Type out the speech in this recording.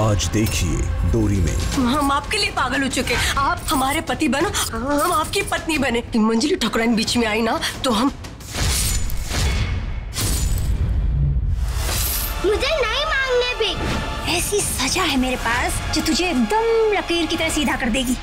आज देखिए डोरी में। हम आपके लिए पागल हो चुके आप हमारे पति बनो हम आपकी पत्नी बने। मंजिली ठकुराइन बीच में आई ना तो हम मुझे नहीं मांगने भी ऐसी सजा है मेरे पास जो तुझे एकदम लकीर की तरह सीधा कर देगी।